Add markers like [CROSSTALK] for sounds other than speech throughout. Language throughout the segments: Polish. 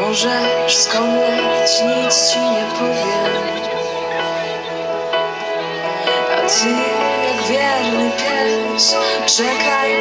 Możesz skądać, nic ci nie powiem. A ty jak wierny pies Czekaj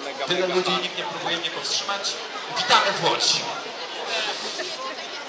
Mega, mega, Tyle mega. ludzi, nikt nie próbuje mnie powstrzymać. Witamy w Łodzi. [LAUGHS]